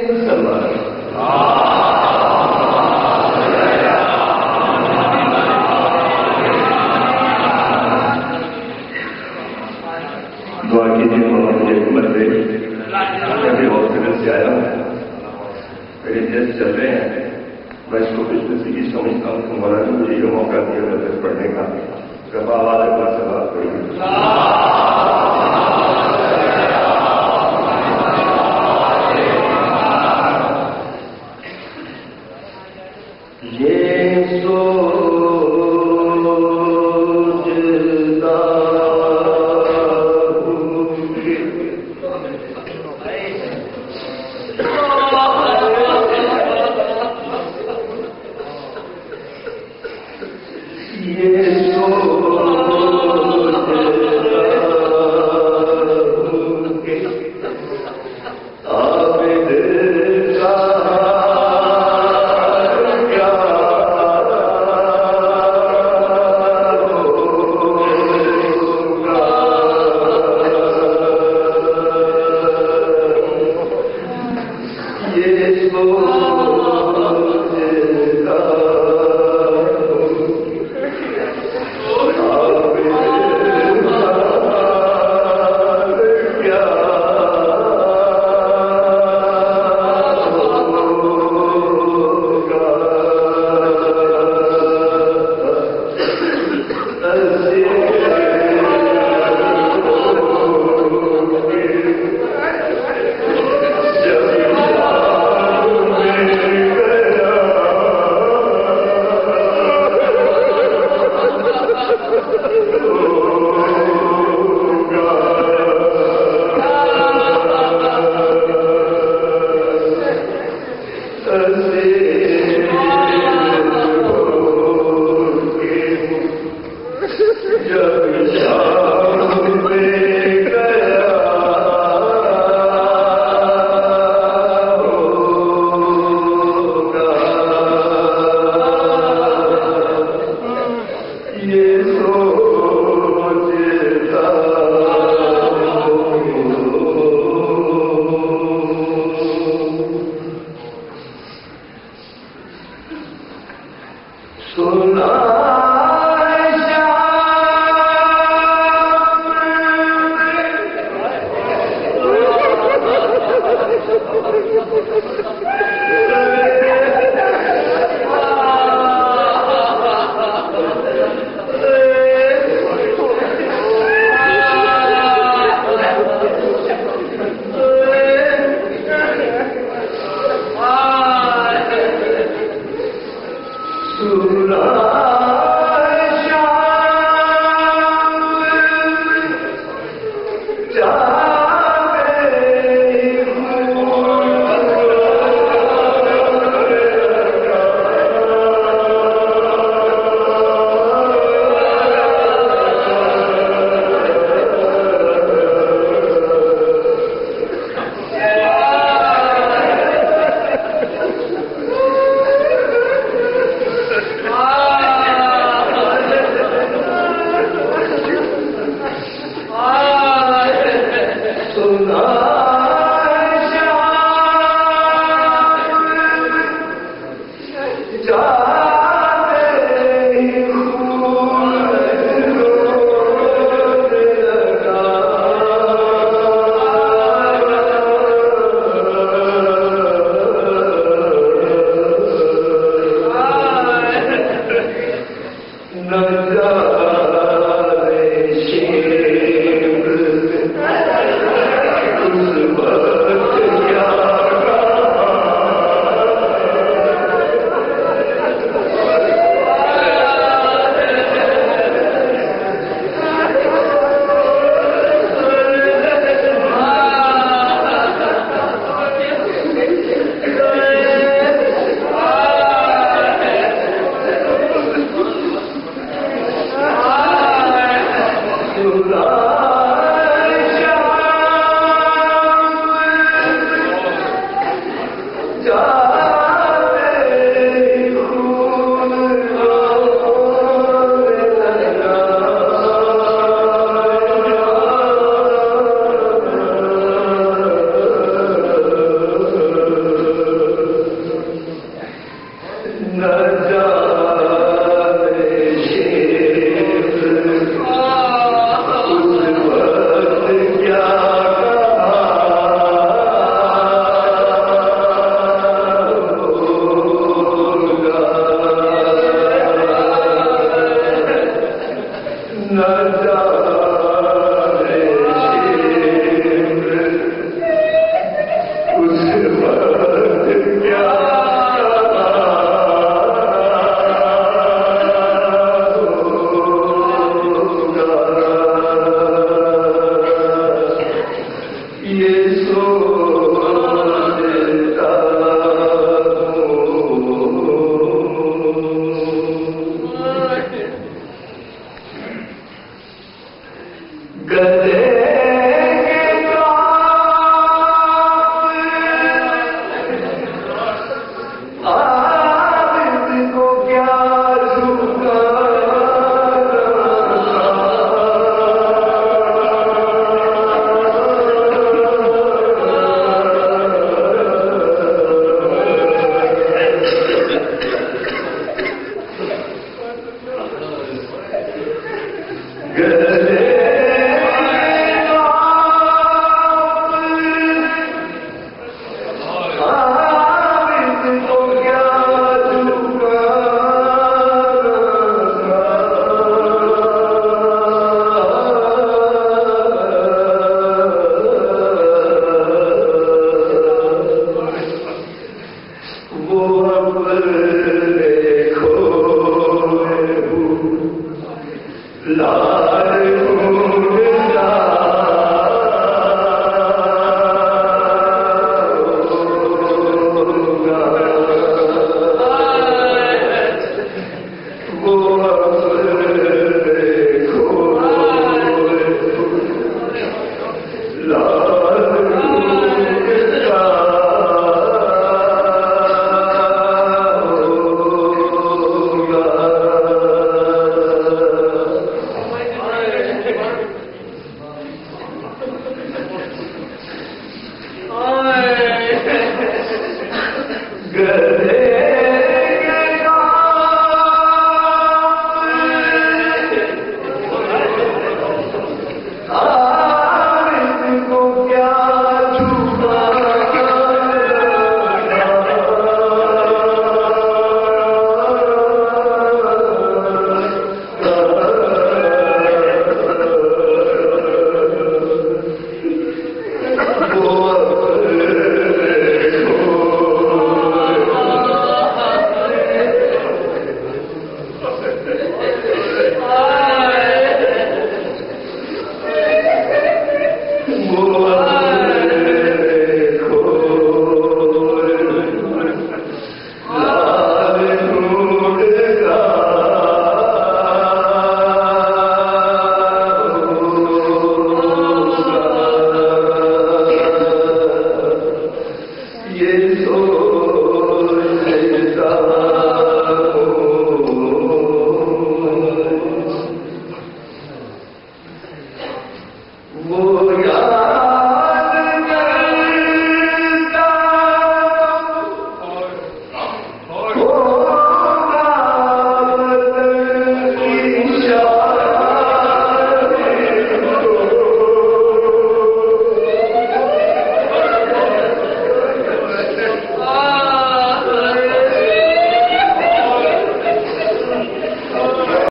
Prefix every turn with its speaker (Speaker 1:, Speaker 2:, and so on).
Speaker 1: من ہاسپٹل سے آیا ابھی جیسے چل رہے ہیں میں اس کو استعمال ہی سمجھتا ہوں تمہارا یہ موقع دیا پڑھنے کا کباب آج سے بات کریں Yes, Lord. So long. Allah یہ